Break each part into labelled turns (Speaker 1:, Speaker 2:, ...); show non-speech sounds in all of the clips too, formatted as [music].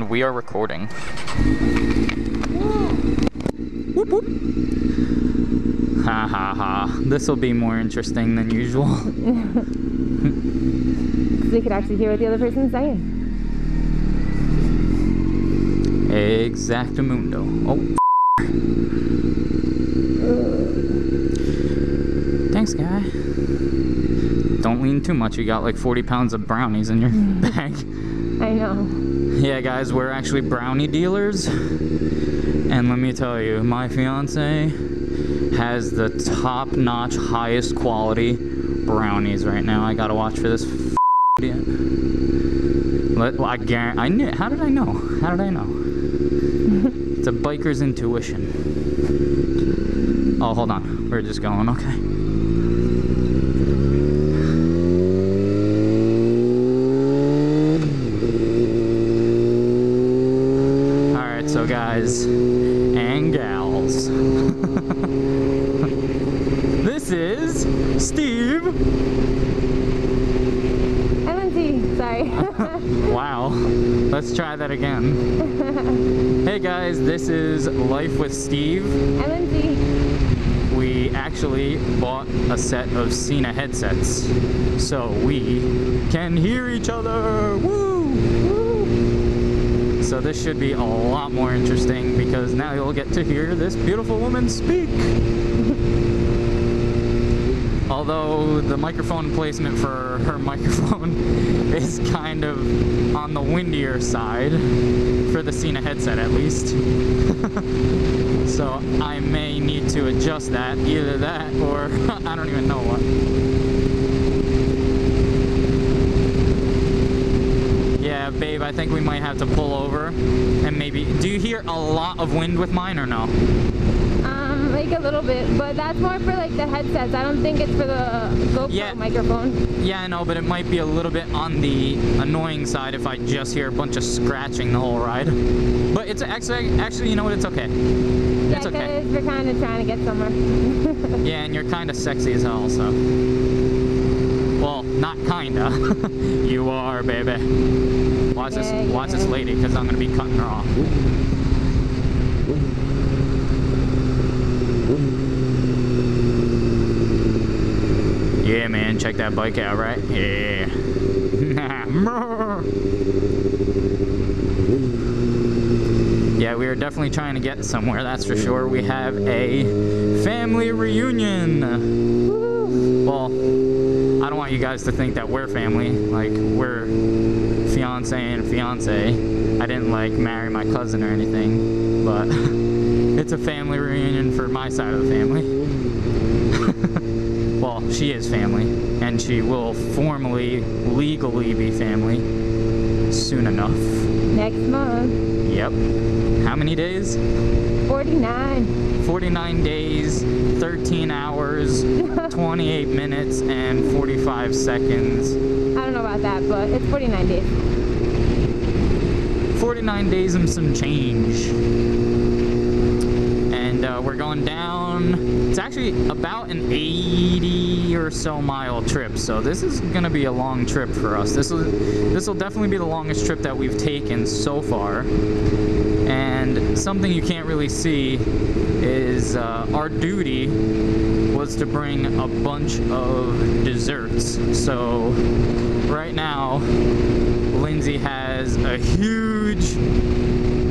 Speaker 1: And we are recording. Whoop, whoop. Ha ha ha. This will be more interesting than usual. [laughs]
Speaker 2: You could actually hear what the other person's saying.
Speaker 1: Exactamundo. Oh. Thanks, guy. Don't lean too much. You got like 40 pounds of brownies in your [laughs] bag.
Speaker 2: I know.
Speaker 1: Yeah, guys, we're actually brownie dealers. And let me tell you, my fiance has the top notch, highest quality brownies right now. I gotta watch for this. f- idiot. Let, well, I guarantee. I knew. How did I know? How did I know? [laughs] it's a biker's intuition. Oh, hold on. We're just going. Okay. All right, so guys and gals, this is Steve.
Speaker 2: LNT, sorry. [laughs]
Speaker 1: Wow. Let's try that again. [laughs] hey guys, this is Life with Steve.
Speaker 2: LNT.
Speaker 1: We actually bought a set of Sena headsets so we can hear each other. Woo! So this should be a lot more interesting because now you'll get to hear this beautiful woman speak. [laughs] Although the microphone placement for her [laughs] microphone is kind of on the windier side for the Sena headset at least. [laughs] so I may need to adjust that, either that or [laughs] I don't even know what. Yeah, babe, I think we might have to pull over and maybe. Do you hear a lot of wind with mine or no?
Speaker 2: Um, [laughs] like a little bit, but that's more for like the headsets. I don't think it's for the GoPro
Speaker 1: Yeah.
Speaker 2: microphone.
Speaker 1: Yeah, I know, but it might be a little bit on the annoying side if I just hear a bunch of scratching the whole ride. But it's actually, actually, you know what? It's okay.
Speaker 2: Yeah,
Speaker 1: It's okay.
Speaker 2: we're kind of trying to get somewhere. [laughs]
Speaker 1: Yeah, and you're kind of sexy as hell, so. Well, not kinda. [laughs] you are, baby. Watch this,
Speaker 2: Yeah,
Speaker 1: watch this lady, because I'm gonna be cutting her off. Yeah, man, check that bike out, right? Yeah. [laughs] Yeah, we are definitely trying to get somewhere, that's for sure. We have a family reunion. Well, I don't want you guys to think that we're family. Like, we're fiance and fiance. I didn't, like, marry my cousin or anything, but [laughs] it's a family reunion for my side of the family. Well, she is family, and she will formally, legally be family soon enough.
Speaker 2: Next month.
Speaker 1: Yep. How many days?
Speaker 2: 49.
Speaker 1: 49 days, 13 hours, [laughs] 28 minutes, and 45 seconds.
Speaker 2: I don't know about that, but it's 49 days.
Speaker 1: 49 days and some change. And uh, we're going down. Actually about an 80 or so mile trip, so this is gonna be a long trip for us. This will this will definitely be the longest trip that we've taken so far. And something you can't really see is uh, our duty was to bring a bunch of desserts. So right now, Lindsey has a huge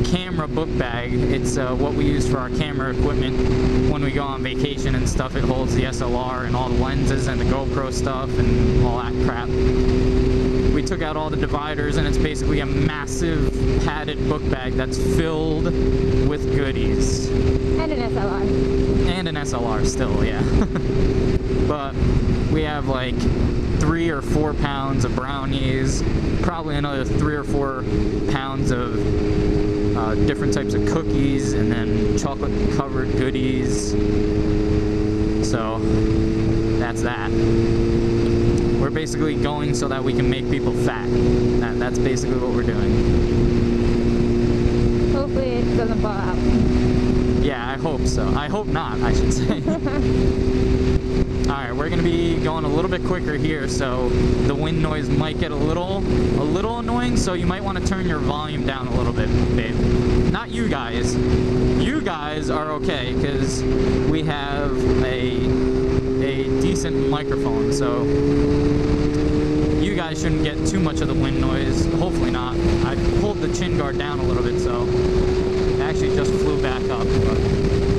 Speaker 1: camera book bag. It's uh, what we use for our camera equipment when we go on vacation and stuff. It holds the SLR and all the lenses and the GoPro stuff and all that crap. We took out all the dividers and it's basically a massive padded book bag that's filled with goodies
Speaker 2: And an SLR.
Speaker 1: and an SLR still, yeah. [laughs] but we have like three or four pounds of brownies, probably another three or four pounds of uh, different types of cookies, and then chocolate covered goodies. So that's that. We're basically going so that we can make people fat. That, that's basically what we're doing.
Speaker 2: Hopefully it doesn't fall out.
Speaker 1: Yeah, I hope so. I hope not, I should say. [laughs] Alright, we're gonna be going a little bit quicker here, so the wind noise might get a little a little annoying, so you might want to turn your volume down a little bit, babe. Not you guys. You guys are okay, because we have a a decent microphone, so you guys shouldn't get too much of the wind noise. Hopefully not. I pulled the chin guard down a little bit, so actually just flew back up. But.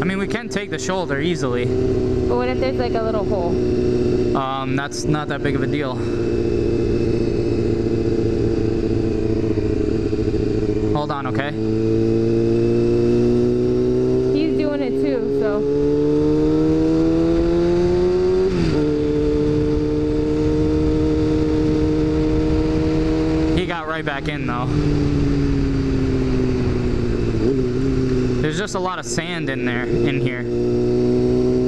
Speaker 1: I mean, we can take the shoulder easily.
Speaker 2: But what if there's like a little hole?
Speaker 1: Um, that's not that big of a deal. Hold on, okay?
Speaker 2: He's doing it too, so.
Speaker 1: He got right back in though. There's just a lot of sand in there, in here.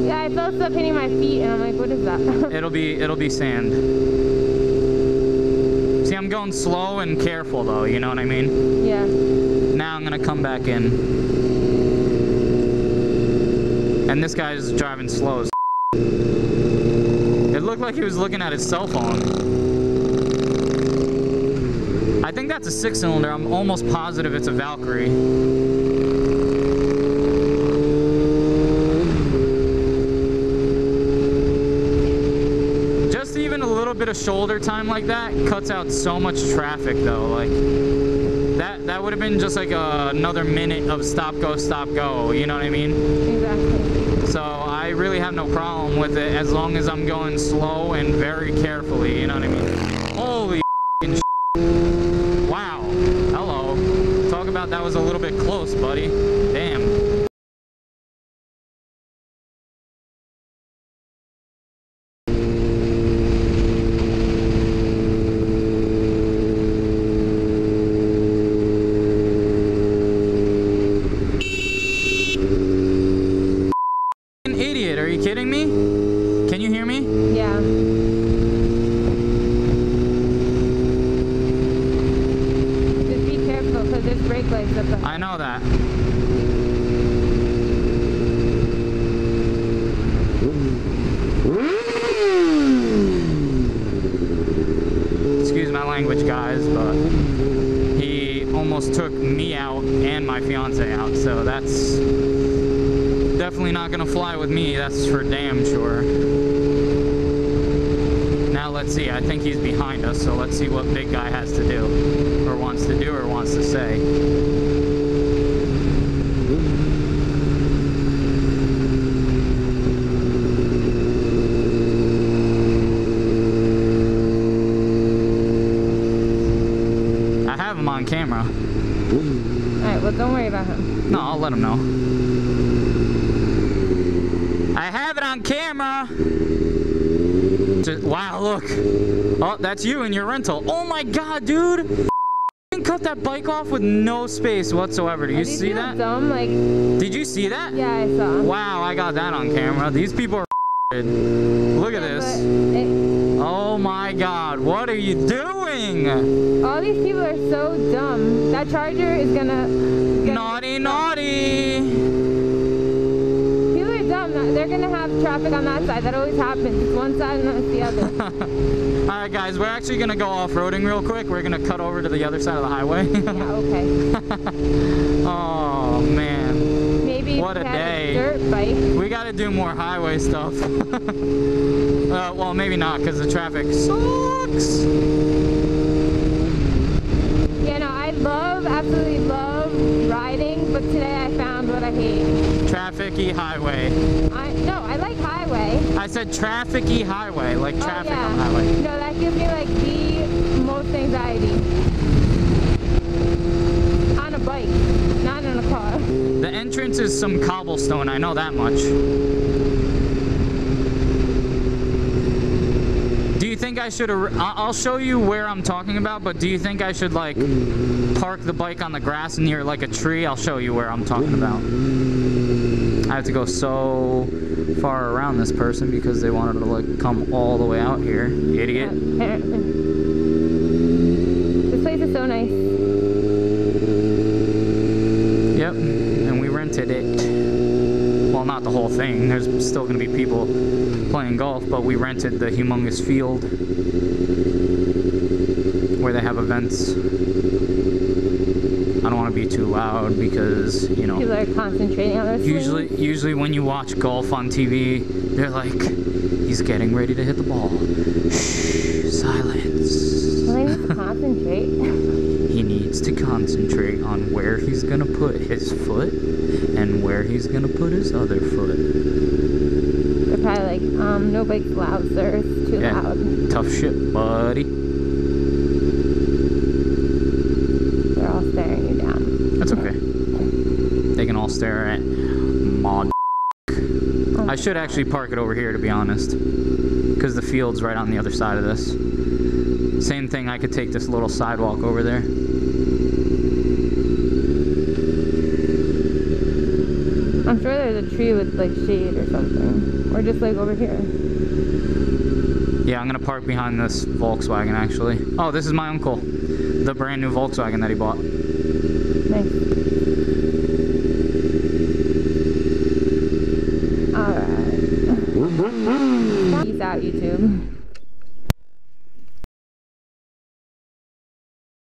Speaker 2: Yeah, I felt stuff hitting my feet, and I'm like, what is that? [laughs]
Speaker 1: It'll be, it'll be sand. See, I'm going slow and careful though, you know what I mean?
Speaker 2: yeah.
Speaker 1: Now I'm gonna come back in. And this guy's driving slow as [laughs] It looked like he was looking at his cell phone. I think that's a six cylinder. I'm almost positive it's a Valkyrie. Just even a little bit of shoulder time like that cuts out so much traffic though. Like that that would have been just like a, another minute of stop go stop go, you know what I mean?
Speaker 2: Exactly.
Speaker 1: So I really have no problem with it as long as I'm going slow and very carefully, you know what I mean? Holy Wow. Hello. Talk about that was a little bit close, buddy. Damn. An idiot, are you kidding me? Can you hear me?
Speaker 2: Yeah. Just be careful, because there's brake lights up ahead.
Speaker 1: I know that. Excuse my language, guys, but he almost took me out out, so that's definitely not gonna fly with me, that's for damn sure. Now let's see, I think he's behind us, so let's see what big guy has to do, or wants to do, or wants to say. I have him on camera.
Speaker 2: Alright, well, don't worry about him.
Speaker 1: No, I'll let him know. I have it on camera. Wow, look. Oh, that's you in your rental. Oh my god, dude. Cut that bike off with no space whatsoever. Do you see that?
Speaker 2: Dumb, like,
Speaker 1: Did you see that?
Speaker 2: yeah, I saw.
Speaker 1: Wow, I got that on camera. These people are [laughs] Look at this.
Speaker 2: it-
Speaker 1: Oh my god, what are you doing?
Speaker 2: All these people are so dumb. That charger is gonna. gonna
Speaker 1: Naughty, naughty.
Speaker 2: People are dumb. They're gonna have traffic on that side. That always happens. It's one side and then it's the other. [laughs]
Speaker 1: All right, guys, we're actually gonna go off-roading real quick. We're gonna cut over to the other side of the highway.
Speaker 2: yeah, okay. [laughs]
Speaker 1: oh man, What a day.
Speaker 2: dirt bike.
Speaker 1: we gotta do more highway stuff. [laughs] uh, well, maybe not, cause the traffic sucks.
Speaker 2: Yeah, no, I love, absolutely love riding, but today I found what I hate.
Speaker 1: Trafficy highway.
Speaker 2: I no, I like highway.
Speaker 1: I said trafficy highway, like traffic
Speaker 2: oh, yeah.
Speaker 1: on highway.
Speaker 2: No, that gives me like the most anxiety. On a bike, not in a car.
Speaker 1: The entrance is some cobblestone. I know that much. Do you think I should? I'll show you where I'm talking about, but do you think I should like park the bike on the grass near like a tree? I'll show you where I'm talking about. I have to go so far around this person because they wanted to like come all the way out here. Idiot.
Speaker 2: Apparently. This place is so nice.
Speaker 1: Yep. And we rented it. Well, not the whole thing. There's still going to be people playing golf, but we rented the humongous field where they have events. I don't want to be too loud because, you know.
Speaker 2: People are concentrating on their swing.
Speaker 1: Usually, usually when you watch golf on TV, they're like, "He's getting ready to hit the ball." Shh, silence.
Speaker 2: Well, they need to concentrate. [laughs]
Speaker 1: Needs to concentrate on where he's gonna put his foot and where he's gonna put his other foot.
Speaker 2: They're probably like, um, no big loud, sir. It's too
Speaker 1: Yeah,
Speaker 2: loud.
Speaker 1: tough shit, buddy.
Speaker 2: They're all staring you down.
Speaker 1: That's okay. They can all stare at mod. I should actually park it over here, to be honest, because the field's right on the other side of this. Same thing. I could take this little sidewalk over there.
Speaker 2: I'm sure there's a tree with like shade or something. Or just like over here.
Speaker 1: Yeah, I'm gonna park behind this Volkswagen actually. Oh, this is my uncle. The brand new Volkswagen that he bought.
Speaker 2: Nice.